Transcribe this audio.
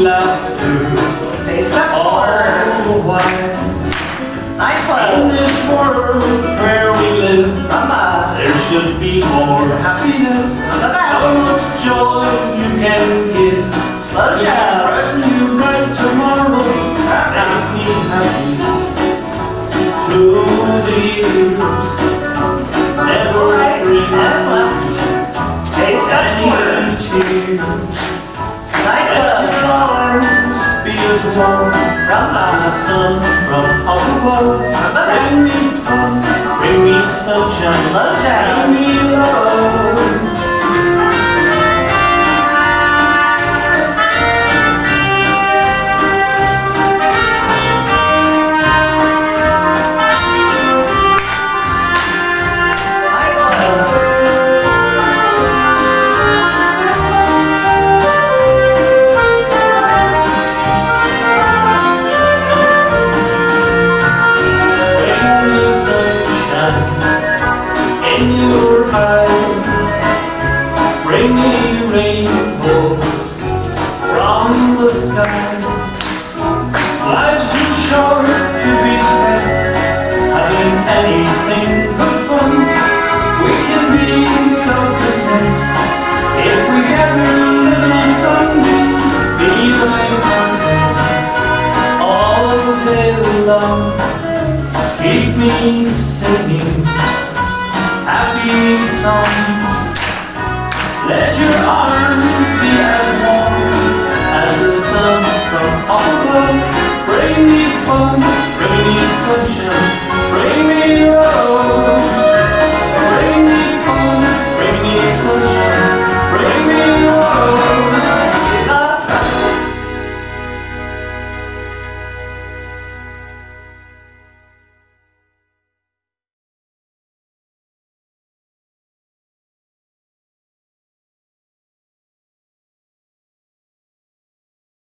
me laughter Taste of all the while. Nice In this world where we live, Mama. there should be more happiness. The So much joy you can give. Slow jazz. You bright tomorrow, make me happy. To the years, never and. Taste any tears. Be as warm From as the sun above. Bring me fun, bring me sunshine, Slow jazz. Your eyes. Bring me rainbow from the sky. Life's too short to be spent having anything but fun. We can be so content if we gather little Sunday, be like all day long. Keep me singing song. Let your arms be as warm as the sun from above. Bring me fun, bring me sunshine.